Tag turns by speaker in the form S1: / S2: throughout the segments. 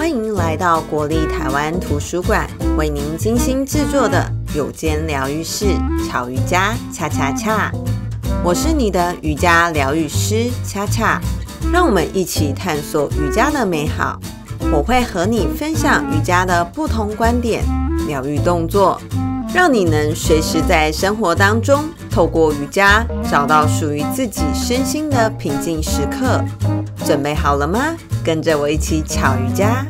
S1: 欢迎来到国立台湾图书馆，为您精心制作的有间疗愈室巧瑜伽恰恰恰。我是你的瑜伽疗愈师恰恰，让我们一起探索瑜伽的美好。我会和你分享瑜伽的不同观点、疗愈动作，让你能随时在生活当中透过瑜伽找到属于自己身心的平静时刻。准备好了吗？跟着我一起巧瑜伽。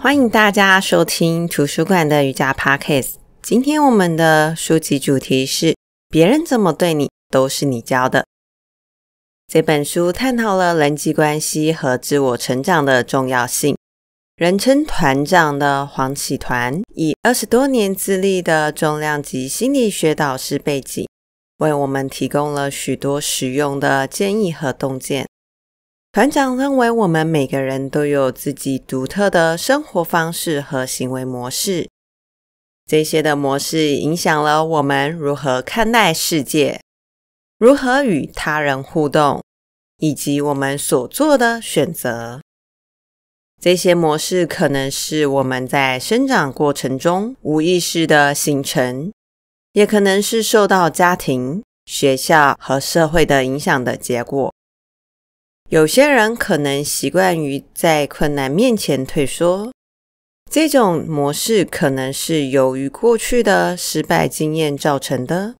S1: 欢迎大家收听图书馆的瑜伽 Podcast。今天我们的书籍主题是“别人怎么对你，都是你教的”。这本书探讨了人际关系和自我成长的重要性。人称团长的黄启团，以二十多年资历的重量级心理学导师背景，为我们提供了许多实用的建议和洞见。团长认为，我们每个人都有自己独特的生活方式和行为模式，这些的模式影响了我们如何看待世界，如何与他人互动，以及我们所做的选择。这些模式可能是我们在生长过程中无意识的形成，也可能是受到家庭、学校和社会的影响的结果。有些人可能习惯于在困难面前退缩，这种模式可能是由于过去的失败经验造成的。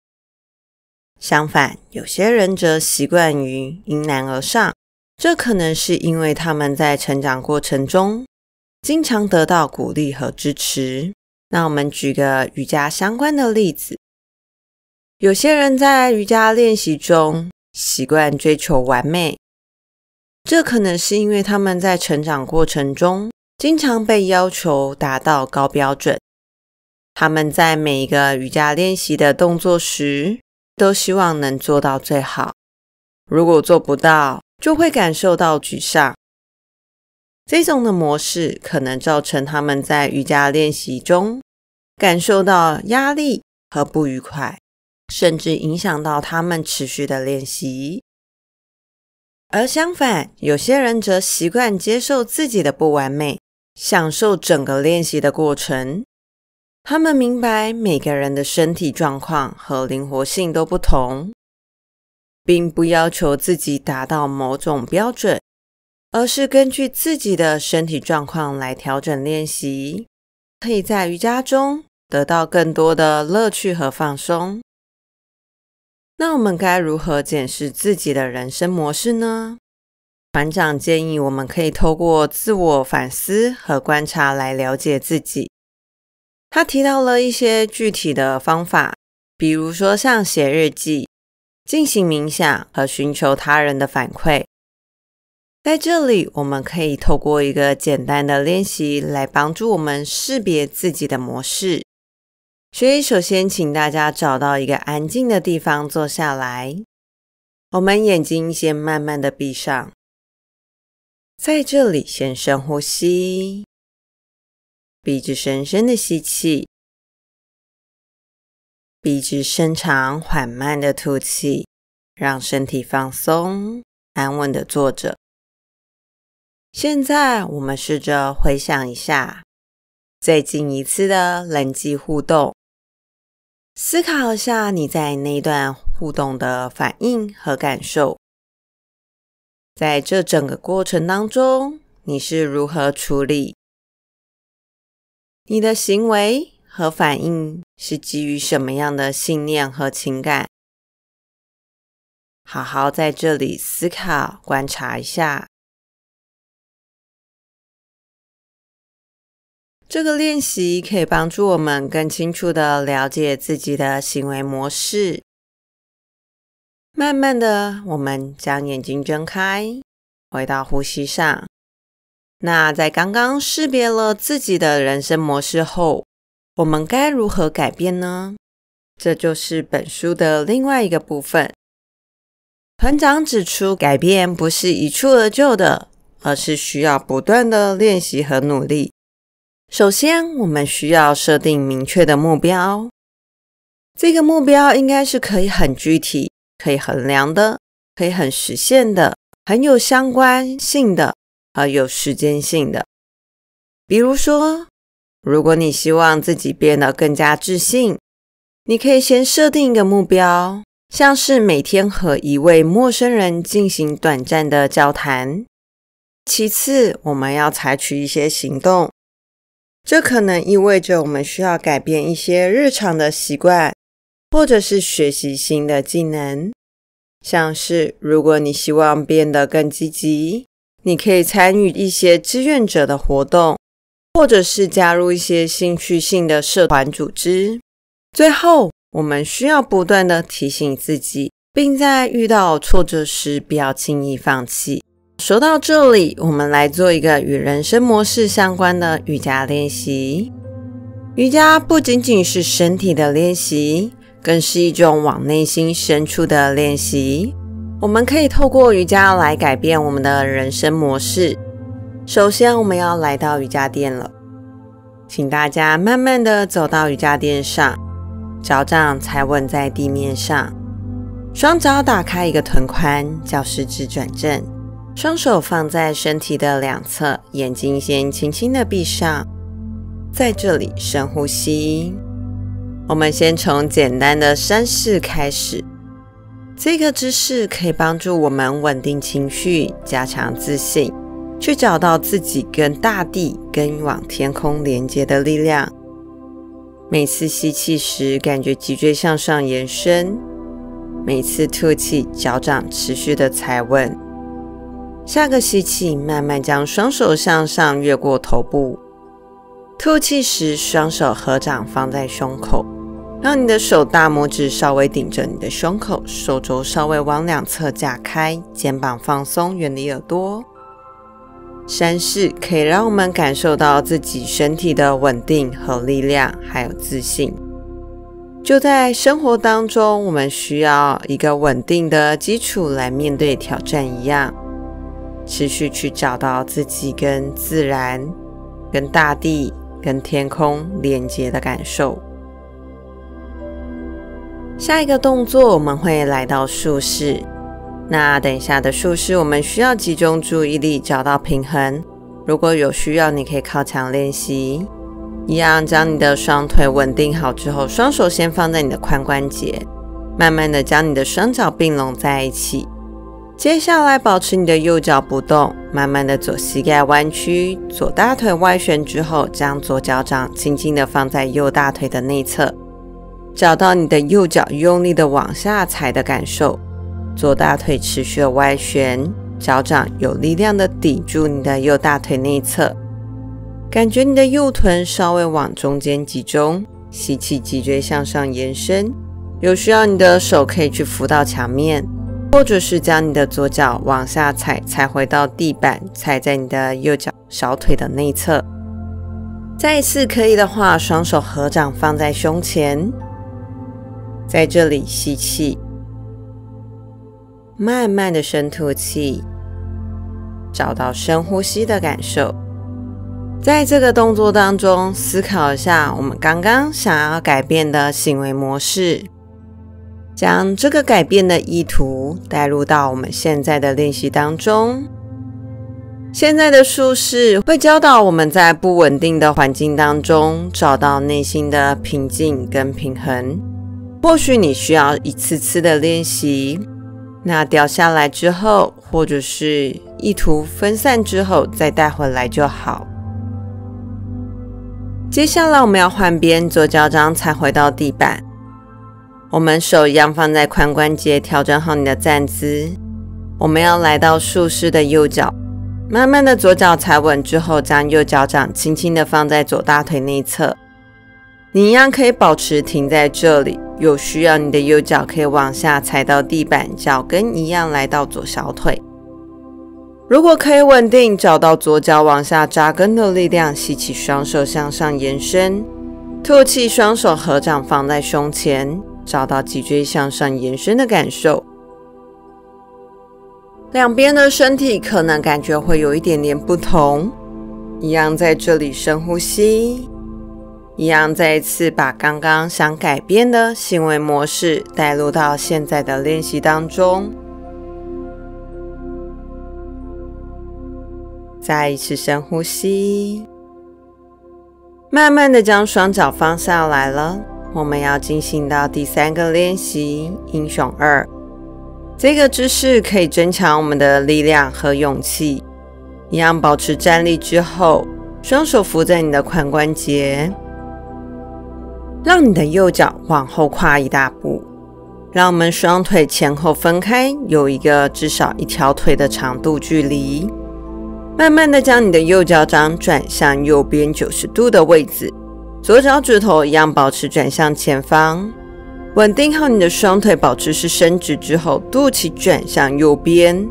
S1: 相反，有些人则习惯于迎难而上，这可能是因为他们在成长过程中经常得到鼓励和支持。那我们举个瑜伽相关的例子：有些人在瑜伽练习中习惯追求完美。这可能是因为他们在成长过程中经常被要求达到高标准，他们在每一个瑜伽练习的动作时都希望能做到最好。如果做不到，就会感受到沮丧。这种的模式可能造成他们在瑜伽练习中感受到压力和不愉快，甚至影响到他们持续的练习。而相反，有些人则习惯接受自己的不完美，享受整个练习的过程。他们明白每个人的身体状况和灵活性都不同，并不要求自己达到某种标准，而是根据自己的身体状况来调整练习，可以在瑜伽中得到更多的乐趣和放松。那我们该如何检视自己的人生模式呢？团长建议我们可以透过自我反思和观察来了解自己。他提到了一些具体的方法，比如说像写日记、进行冥想和寻求他人的反馈。在这里，我们可以透过一个简单的练习来帮助我们识别自己的模式。所以，首先，请大家找到一个安静的地方坐下来。我们眼睛先慢慢的闭上，在这里先深呼吸，鼻子深深的吸气，鼻子伸长缓慢的吐气，让身体放松，安稳的坐着。现在，我们试着回想一下最近一次的人际互动。思考一下你在那段互动的反应和感受，在这整个过程当中，你是如何处理？你的行为和反应是基于什么样的信念和情感？好好在这里思考、观察一下。这个练习可以帮助我们更清楚的了解自己的行为模式。慢慢的，我们将眼睛睁开，回到呼吸上。那在刚刚识别了自己的人生模式后，我们该如何改变呢？这就是本书的另外一个部分。团长指出，改变不是一蹴而就的，而是需要不断的练习和努力。首先，我们需要设定明确的目标。这个目标应该是可以很具体、可以衡量的、可以很实现的、很有相关性的而有时间性的。比如说，如果你希望自己变得更加自信，你可以先设定一个目标，像是每天和一位陌生人进行短暂的交谈。其次，我们要采取一些行动，这可能意味着我们需要改变一些日常的习惯，或者是学习新的技能。像是如果你希望变得更积极，你可以参与一些志愿者的活动，或者是加入一些兴趣性的社团组织。最后，我们需要不断的提醒自己，并在遇到挫折时不要轻易放弃。说到这里，我们来做一个与人生模式相关的瑜伽练习。瑜伽不仅仅是身体的练习，更是一种往内心深处的练习。我们可以透过瑜伽来改变我们的人生模式。首先，我们要来到瑜伽垫了，请大家慢慢的走到瑜伽垫上，脚掌踩稳在地面上，双脚打开一个臀宽，脚食指转正。双手放在身体的两侧，眼睛先轻轻的闭上，在这里深呼吸。我们先从简单的山式开始，这个姿势可以帮助我们稳定情绪，加强自信，去找到自己跟大地、跟往天空连接的力量。每次吸气时，感觉脊椎向上延伸；每次吐气，脚掌持续的踩稳。下个吸气，慢慢将双手向上越过头部。吐气时，双手合掌放在胸口，让你的手大拇指稍微顶着你的胸口，手肘稍微往两侧架开，肩膀放松，远离耳朵。山式可以让我们感受到自己身体的稳定和力量，还有自信。就在生活当中，我们需要一个稳定的基础来面对挑战一样。持续去找到自己跟自然、跟大地、跟天空连接的感受。下一个动作我们会来到树式。那等一下的术式，我们需要集中注意力，找到平衡。如果有需要，你可以靠墙练习。一样，将你的双腿稳定好之后，双手先放在你的髋关节，慢慢的将你的双脚并拢在一起。接下来，保持你的右脚不动，慢慢的左膝盖弯曲，左大腿外旋之后，将左脚掌轻轻的放在右大腿的内侧，找到你的右脚用力的往下踩的感受，左大腿持续的外旋，脚掌有力量的抵住你的右大腿内侧，感觉你的右臀稍微往中间集中，吸气，脊椎向上延伸，有需要你的手可以去扶到墙面。或者是将你的左脚往下踩，踩回到地板，踩在你的右脚小腿的内侧。再一次可以的话，双手合掌放在胸前，在这里吸气，慢慢的深吐气，找到深呼吸的感受。在这个动作当中，思考一下我们刚刚想要改变的行为模式。将这个改变的意图带入到我们现在的练习当中。现在的术式会教导我们在不稳定的环境当中找到内心的平静跟平衡。或许你需要一次次的练习，那掉下来之后，或者是意图分散之后再带回来就好。接下来我们要换边，左脚掌踩回到地板。我们手一样放在髋关节，调整好你的站姿。我们要来到竖式的右脚，慢慢的左脚踩稳之后，将右脚掌轻轻的放在左大腿内侧。你一样可以保持停在这里，有需要你的右脚可以往下踩到地板，脚跟一样来到左小腿。如果可以稳定，找到左脚往下扎根的力量，吸气，双手向上延伸，吐气，双手合掌放在胸前。找到脊椎向上延伸的感受，两边的身体可能感觉会有一点点不同。一样在这里深呼吸，一样再一次把刚刚想改变的行为模式带入到现在的练习当中。再一次深呼吸，慢慢的将双脚放下来了。我们要进行到第三个练习——英雄二。这个姿势可以增强我们的力量和勇气。一样保持站立之后，双手扶在你的髋关节，让你的右脚往后跨一大步。让我们双腿前后分开，有一个至少一条腿的长度距离。慢慢的将你的右脚掌转向右边九十度的位置，左脚趾头一样保持转向前方。稳定好你的双腿，保持是伸直之后，肚脐转向右边，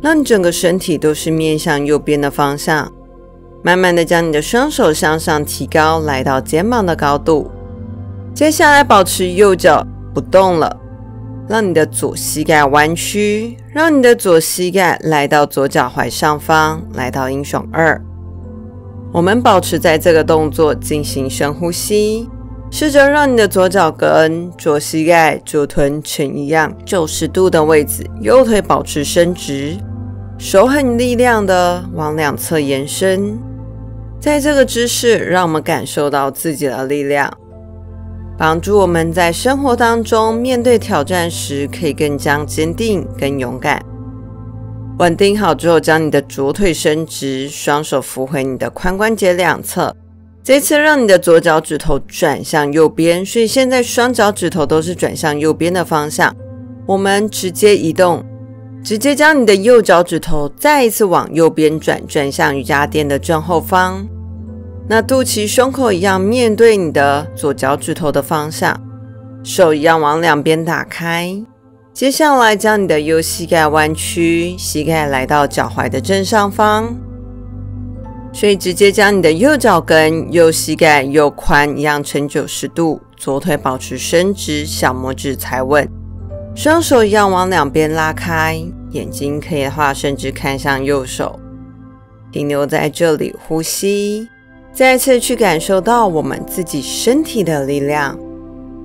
S1: 让你整个身体都是面向右边的方向。慢慢的将你的双手向上提高，来到肩膀的高度。接下来保持右脚。不动了，让你的左膝盖弯曲，让你的左膝盖来到左脚踝上方，来到英雄二。我们保持在这个动作进行深呼吸，试着让你的左脚跟左膝盖、左臀呈一样九十度的位置，右腿保持伸直，手很力量的往两侧延伸。在这个姿势，让我们感受到自己的力量。帮助我们在生活当中面对挑战时，可以更加坚定、更勇敢。稳定好之后，将你的左腿伸直，双手扶回你的髋关节两侧。这次让你的左脚趾头转向右边，所以现在双脚趾头都是转向右边的方向。我们直接移动，直接将你的右脚趾头再一次往右边转，转向瑜伽垫的正后方。那肚脐、胸口一样，面对你的左脚趾头的方向，手一样往两边打开。接下来，将你的右膝盖弯曲，膝盖来到脚踝的正上方。所以，直接将你的右脚跟、右膝盖、右髋一样呈九十度，左腿保持伸直，小拇指踩稳，双手一样往两边拉开。眼睛可以的话，甚至看向右手，停留在这里呼吸。再次去感受到我们自己身体的力量，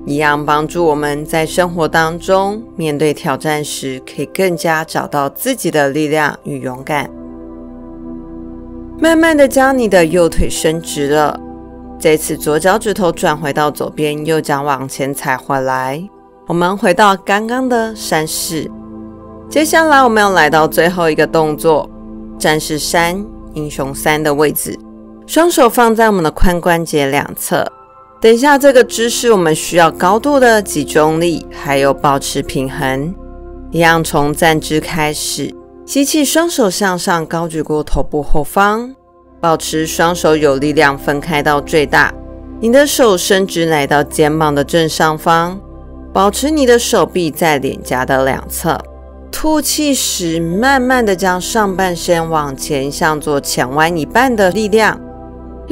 S1: 一样帮助我们在生活当中面对挑战时，可以更加找到自己的力量与勇敢。慢慢的将你的右腿伸直了，这次左脚趾头转回到左边，右脚往前踩回来。我们回到刚刚的山式，接下来我们要来到最后一个动作——战士三、英雄三的位置。双手放在我们的髋关节两侧。等一下，这个姿势我们需要高度的集中力，还有保持平衡。一样从站姿开始，吸气，双手向上高举过头部后方，保持双手有力量分开到最大。你的手伸直来到肩膀的正上方，保持你的手臂在脸颊的两侧。吐气时，慢慢的将上半身往前向左前弯一半的力量。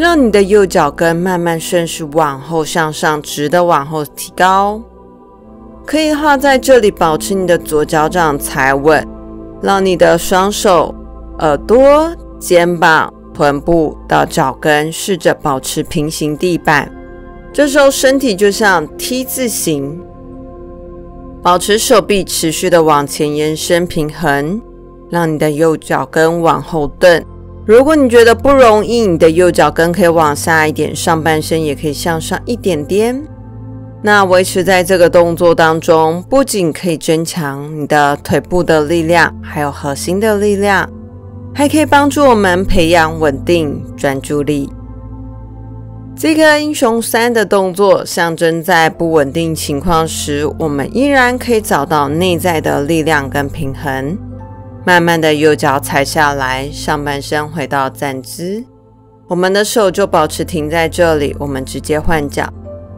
S1: 让你的右脚跟慢慢顺势往后向上，直的往后提高。可以的话，在这里保持你的左脚掌踩稳，让你的双手、耳朵、肩膀、臀部到脚跟试着保持平行地板。这时候身体就像 T 字形，保持手臂持续的往前延伸平衡，让你的右脚跟往后蹬。如果你觉得不容易，你的右脚跟可以往下一点，上半身也可以向上一点点。那维持在这个动作当中，不仅可以增强你的腿部的力量，还有核心的力量，还可以帮助我们培养稳定专注力。这个英雄三的动作象征在不稳定情况时，我们依然可以找到内在的力量跟平衡。慢慢的，右脚踩下来，上半身回到站姿。我们的手就保持停在这里。我们直接换脚，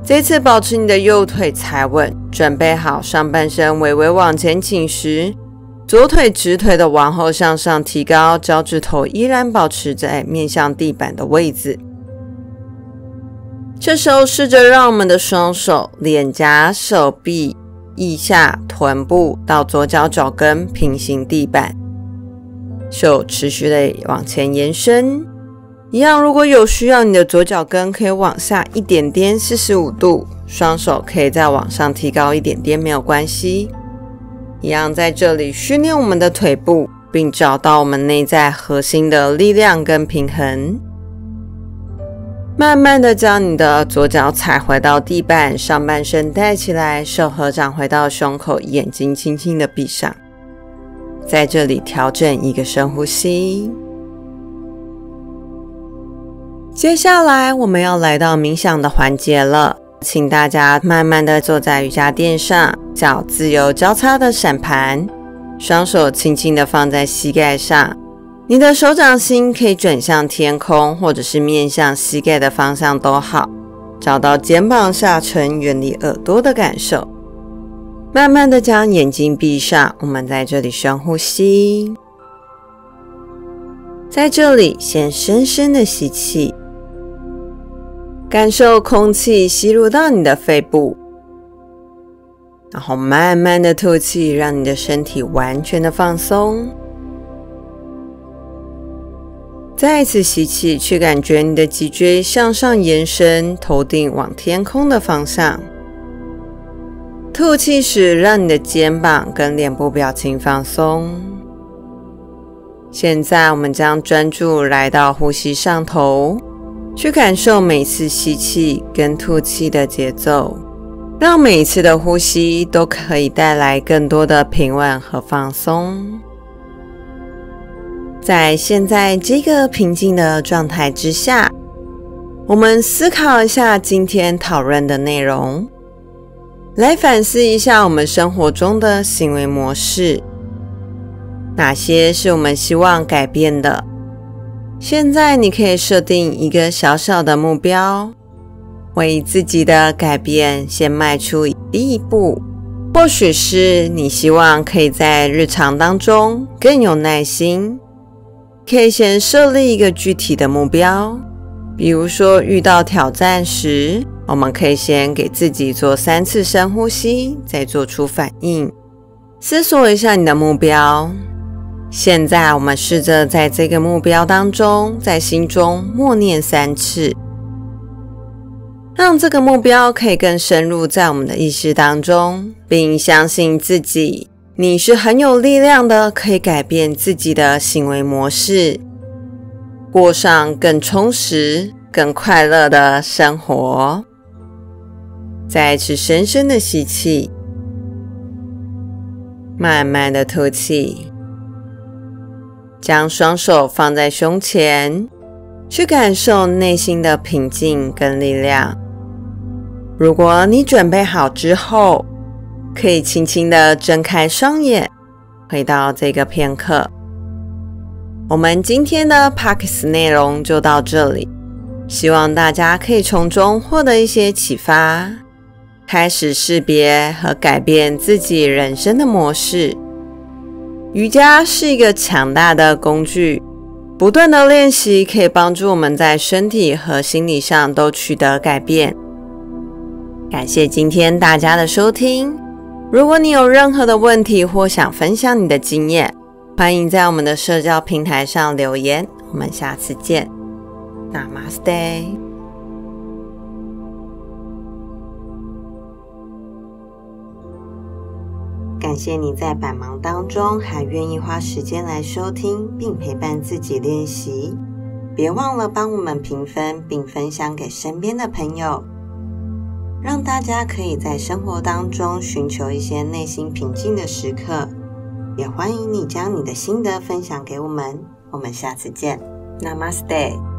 S1: 这次保持你的右腿踩稳，准备好上半身微微往前倾时，左腿直腿的往后向上提高，脚趾头依然保持在面向地板的位置。这时候试着让我们的双手、脸颊、手臂。腋下、臀部到左脚脚跟平行地板，手持续的往前延伸。一样，如果有需要，你的左脚跟可以往下一点点，四十五度，双手可以再往上提高一点点，没有关系。一样，在这里训练我们的腿部，并找到我们内在核心的力量跟平衡。慢慢的将你的左脚踩回到地板，上半身带起来，手合掌回到胸口，眼睛轻轻的闭上。在这里调整一个深呼吸。接下来我们要来到冥想的环节了，请大家慢慢的坐在瑜伽垫上，脚自由交叉的闪盘，双手轻轻的放在膝盖上。你的手掌心可以转向天空，或者是面向膝盖的方向都好。找到肩膀下沉、远离耳朵的感受。慢慢的将眼睛闭上，我们在这里深呼吸。在这里，先深深的吸气，感受空气吸入到你的肺部，然后慢慢的吐气，让你的身体完全的放松。再一次吸气，去感觉你的脊椎向上延伸，头顶往天空的方向。吐气时，让你的肩膀跟脸部表情放松。现在，我们将专注来到呼吸上头，去感受每次吸气跟吐气的节奏，让每一次的呼吸都可以带来更多的平稳和放松。在现在这个平静的状态之下，我们思考一下今天讨论的内容，来反思一下我们生活中的行为模式，哪些是我们希望改变的？现在你可以设定一个小小的目标，为自己的改变先迈出第一步。或许是你希望可以在日常当中更有耐心。可以先设立一个具体的目标，比如说遇到挑战时，我们可以先给自己做三次深呼吸，再做出反应。思索一下你的目标。现在我们试着在这个目标当中，在心中默念三次，让这个目标可以更深入在我们的意识当中，并相信自己。你是很有力量的，可以改变自己的行为模式，过上更充实、更快乐的生活。再次深深的吸气，慢慢的吐气，将双手放在胸前，去感受内心的平静跟力量。如果你准备好之后，可以轻轻的睁开双眼，回到这个片刻。我们今天的 p a r k s 内容就到这里，希望大家可以从中获得一些启发，开始识别和改变自己人生的模式。瑜伽是一个强大的工具，不断的练习可以帮助我们在身体和心理上都取得改变。感谢今天大家的收听。如果你有任何的问题或想分享你的经验，欢迎在我们的社交平台上留言。我们下次见，Namaste。感谢你在百忙当中还愿意花时间来收听并陪伴自己练习。别忘了帮我们评分并分享给身边的朋友。让大家可以在生活当中寻求一些内心平静的时刻，也欢迎你将你的心得分享给我们。我们下次见，Namaste。